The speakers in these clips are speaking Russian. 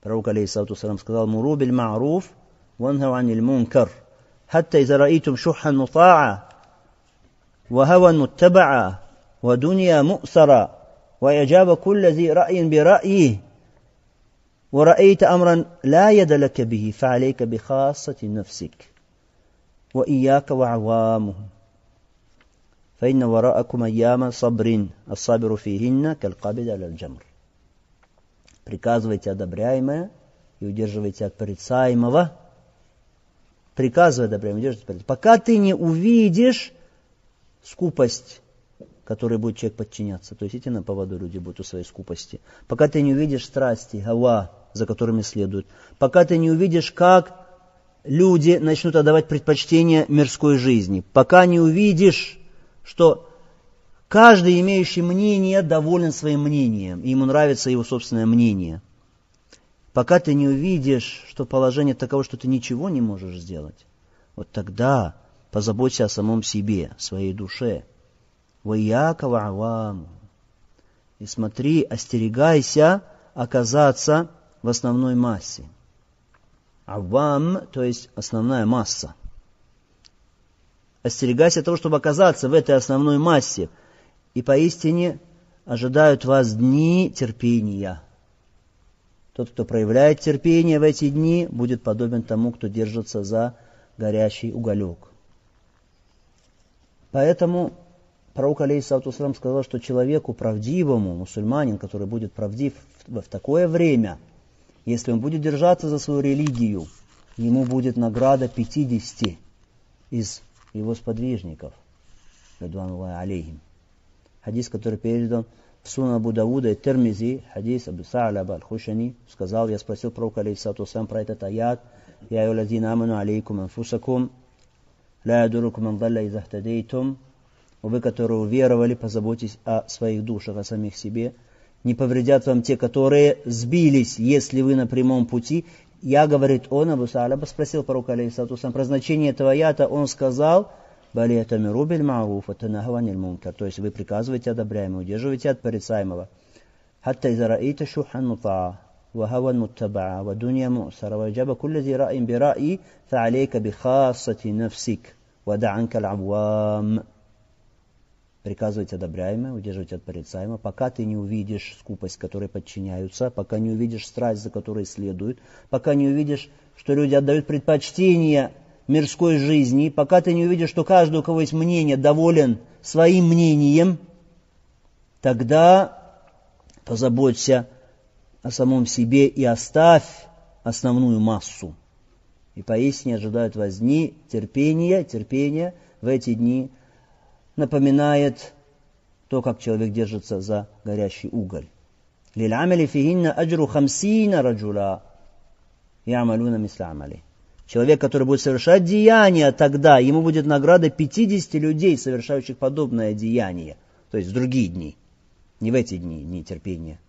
Пророк, алейхиссалату сказал, «Муру биль ма'руф, ванхау анил мункар, حتى إذا رأيتم شحا مطاعا وهوى متبعا ودنيا مؤثرا وإعجاب كل ذي رأي برأيه ورأيت أمرا لا يد لك به فعليك بخاصة نفسك وإياك وعوامه فإن وراءكم أيام صبر الصابر فيهن كالقابض على الجمر Приказывайте одобряемое и удерживайте от порицаемого. Приказывай одобряемое, удерживайте от. Пока ты не увидишь скупость которой будет человек подчиняться. То есть идти на поводу люди будут у своей скупости. Пока ты не увидишь страсти, гава, за которыми следуют. Пока ты не увидишь, как люди начнут отдавать предпочтение мирской жизни. Пока не увидишь, что каждый, имеющий мнение, доволен своим мнением, и ему нравится его собственное мнение. Пока ты не увидишь, что положение таково, что ты ничего не можешь сделать, вот тогда позаботься о самом себе, своей душе – Ваяка ва'вам. И смотри, остерегайся оказаться в основной массе. Авам, то есть основная масса. Остерегайся того, чтобы оказаться в этой основной массе. И поистине ожидают вас дни терпения. Тот, кто проявляет терпение в эти дни, будет подобен тому, кто держится за горящий уголек. Поэтому пророк, алейхиссалату сказал, что человеку правдивому, мусульманин, который будет правдив в, в такое время, если он будет держаться за свою религию, ему будет награда 50 из его сподвижников. алейхим. Хадис, который передан в Сун Абу и Термизи, хадис Абу Са'ляба Аль-Хушани, сказал, я спросил пророка, алейхиссату сам, про этот аят, «Я юладзин аману алейкум анфусакум, ла ядурукум анзалля и захтадейтум». Вы, которые уверовали, позаботьтесь о своих душах, о самих себе. Не повредят вам те, которые сбились, если вы на прямом пути. Я, говорит он, Абу Са'ляба спросил пророка, алейхиссату про значение этого аята, он сказал – Балиятамиру биль ма'руф, танахаваниль мункар. То есть вы приказываете одобряемое, удерживаете от порицаемого. حتى إذا رأيت شحا مطاعا وهوى متبعا ودنيا مؤسرة وإجابة كل ذي رأي برأي فعليك بخاصة نفسك ودع عنك العوام приказывать одобряемое, удерживать от порицаемого, пока ты не увидишь скупость, которой подчиняются, пока не увидишь страсть, за которой следуют, пока не увидишь, что люди отдают предпочтение мирской жизни, пока ты не увидишь, что каждый, у кого есть мнение, доволен своим мнением, тогда позаботься о самом себе и оставь основную массу. И поистине ожидают вас дни терпения, терпения в эти дни – напоминает то, как человек держится за горящий уголь. للعمل فيهن أجر خمسين رجلا يعملون مثل عمله. Человек, который будет совершать деяние, тогда ему будет награда 50 людей, совершающих подобное деяние. То есть в другие дни. Не в эти дни, дни терпения.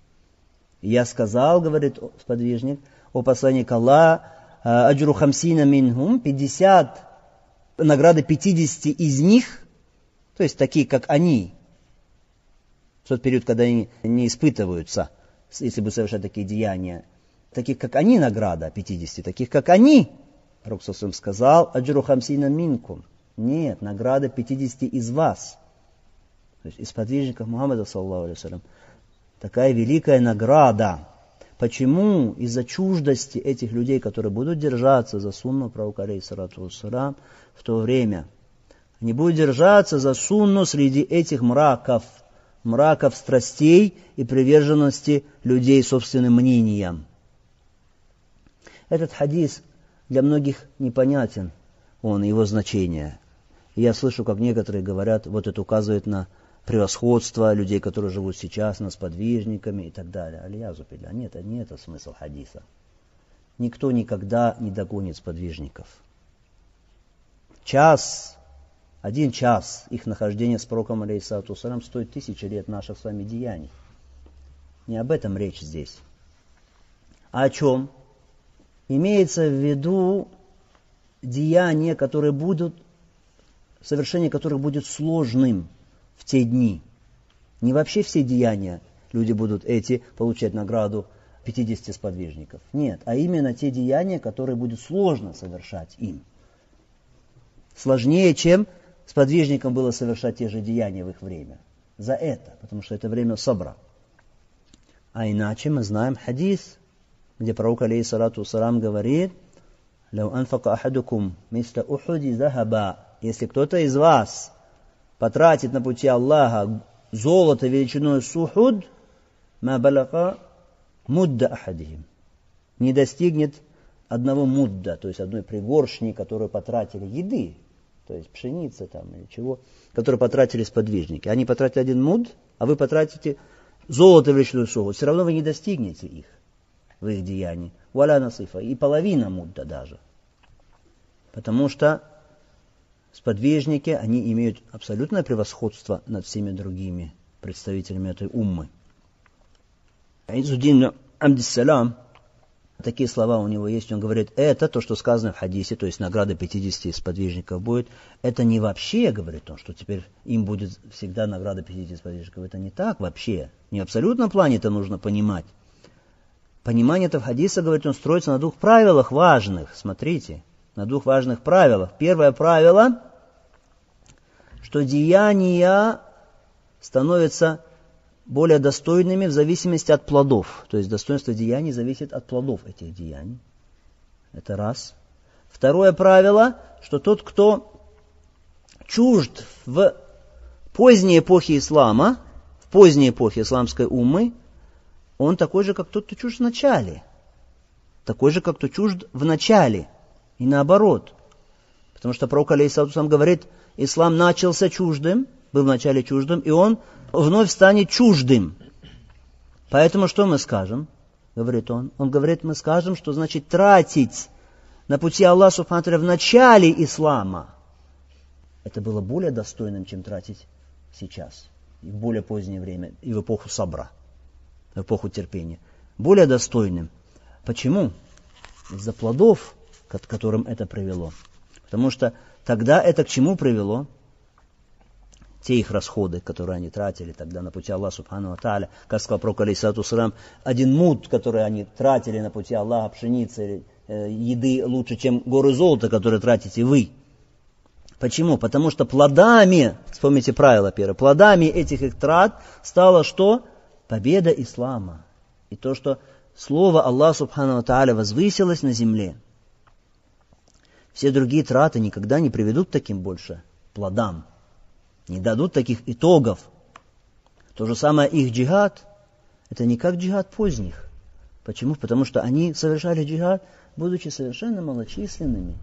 я сказал, говорит сподвижник, о посланник Аллах, аджру хамсина минхум, 50, награды 50 из них, то есть такие, как они, в тот период, когда они не испытываются, если бы совершать такие деяния, таких, как они, награда 50, таких, как они, Пророк сказал, аджру хамсина минкум. Нет, награда 50 из вас. То есть из подвижников Мухаммада, саллаху алейhi Такая великая награда. Почему? Из-за чуждости этих людей, которые будут держаться за сунну пророка, алейхиссалату в то время – не будет держаться за сунну среди этих мраков, мраков страстей и приверженности людей собственным мнениям. Этот хадис для многих непонятен, он, его значение. Я слышу, как некоторые говорят, вот это указывает на превосходство людей, которые живут сейчас, на сподвижниками и так далее. Алиязупиля. Нет, не это смысл хадиса. Никто никогда не догонит сподвижников. Час один час их нахождения с пророком, алейхиссалату стоит тысячи лет наших с вами деяний. Не об этом речь здесь. А о чем? Имеется в виду деяния, которые будут, совершение которых будет сложным в те дни. Не вообще все деяния люди будут эти получать награду 50 сподвижников. Нет, а именно те деяния, которые будет сложно совершать им. Сложнее, чем сподвижникам было совершать те же деяния в их время. За это, потому что это время собра. А иначе мы знаем хадис, где пророк, алейхиссалату сарам, говорит, «Лау анфака ахадукум мисля ухуди захаба». Если кто-то из вас потратит на пути Аллаха золото величиной сухуд, ма балака мудда ахадихим. Не достигнет одного мудда, то есть одной пригоршни, которую потратили еды, то есть пшеницы там или чего, которые потратили сподвижники. Они потратили один муд, а вы потратите золото величиной сухуд. Все равно вы не достигнете их в их деянии. Валя насыфа. И половина мудда даже. Потому что сподвижники, они имеют абсолютное превосходство над всеми другими представителями этой уммы. Изудин Амдиссалам, такие слова у него есть, он говорит, это то, что сказано в хадисе, то есть награда 50 сподвижников будет, это не вообще, говорит он, что теперь им будет всегда награда 50 сподвижников, это не так вообще, не в абсолютном плане это нужно понимать. Понимание этого хадиса, говорит, он строится на двух правилах важных, смотрите, на двух важных правилах. Первое правило, что деяния становятся более достойными в зависимости от плодов. То есть достоинство деяний зависит от плодов этих деяний. Это раз. Второе правило, что тот, кто чужд в поздней эпохе ислама, в поздней эпохе исламской уммы, он такой же, как тот, кто чужд в начале. Такой же, как кто чужд в начале. И наоборот. Потому что пророк, алейхиссалату сам говорит, ислам начался чуждым, был вначале чуждым, и он вновь станет чуждым. Поэтому что мы скажем? Говорит он. Он говорит, мы скажем, что значит тратить на пути Аллаха Субхану в начале ислама. Это было более достойным, чем тратить сейчас. И в более позднее время, и в эпоху сабра, в эпоху терпения. Более достойным. Почему? Из-за плодов, к которым это привело. Потому что тогда это к чему привело? те их расходы, которые они тратили тогда на пути Аллаха Субхану Аталя, как сказал пророк Алейсату Сарам, один муд, который они тратили на пути Аллаха, пшеницы, или, э, еды лучше, чем горы золота, которые тратите вы. Почему? Потому что плодами, вспомните правило первое, плодами этих их трат стало что? Победа ислама. И то, что слово Аллаха Субхану Тааля возвысилось на земле. Все другие траты никогда не приведут таким больше плодам не дадут таких итогов. То же самое их джихад, это не как джихад поздних. Почему? Потому что они совершали джихад, будучи совершенно малочисленными.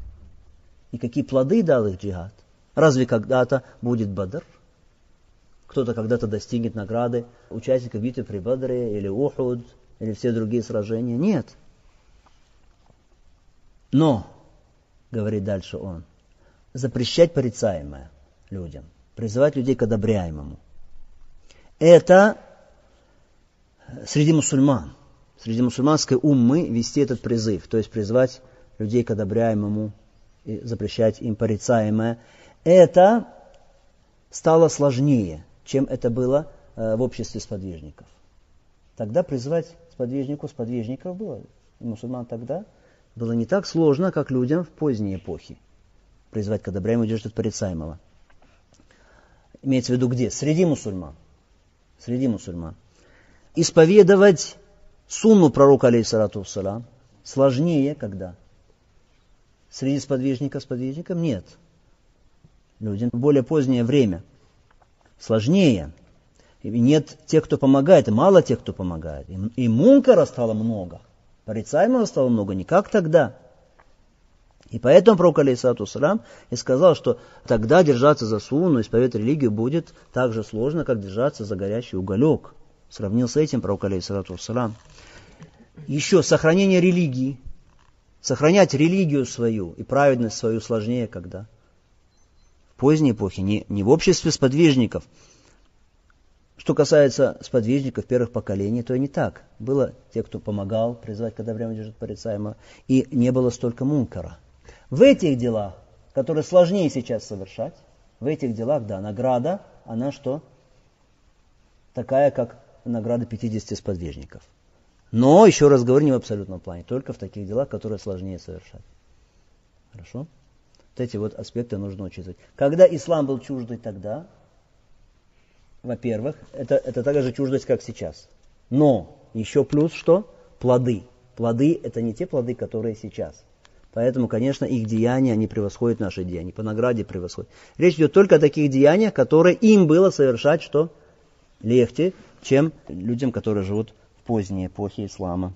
И какие плоды дал их джихад? Разве когда-то будет Бадр? Кто-то когда-то достигнет награды участника битвы при Бадре или Ухуд, или все другие сражения? Нет. Но, говорит дальше он, запрещать порицаемое людям призывать людей к одобряемому. Это среди мусульман, среди мусульманской уммы вести этот призыв, то есть призвать людей к одобряемому и запрещать им порицаемое. Это стало сложнее, чем это было э, в обществе сподвижников. Тогда призывать сподвижнику сподвижников было, мусульман тогда, было не так сложно, как людям в поздней эпохе. Призвать к одобряемому держать порицаемого. Имеется в виду где? Среди мусульман. Среди мусульман. Исповедовать сунну пророка, алейхиссалату вассалам, сложнее когда? Среди сподвижников сподвижников нет. Людям более позднее время. Сложнее. И нет тех, кто помогает, мало тех, кто помогает. И, и мункара стало много. Порицаемого стало много, не как тогда. И поэтому пророк, алейсату салам, и сказал, что тогда держаться за сунну, исповедать религию будет так же сложно, как держаться за горящий уголек. Сравнил с этим пророк, алейсату салам. Еще сохранение религии. Сохранять религию свою и праведность свою сложнее когда? Поздней эпохе, не, не в обществе сподвижников. Что касается сподвижников первых поколений, то и не так. Было те, кто помогал призывать, когда время держит порицаемо, и не было столько мункара – в этих делах, которые сложнее сейчас совершать, в этих делах, да, награда, она что? Такая, как награда 50 сподвижников. Но, еще раз говорю, не в абсолютном плане, только в таких делах, которые сложнее совершать. Хорошо? Вот эти вот аспекты нужно учитывать. Когда ислам был чуждый тогда, во-первых, это, это такая же чуждость, как сейчас. Но еще плюс что? Плоды. Плоды это не те плоды, которые сейчас. Поэтому, конечно, их деяния, они превосходят наши деяния, по награде превосходят. Речь идет только о таких деяниях, которые им было совершать, что легче, чем людям, которые живут в поздней эпохе ислама.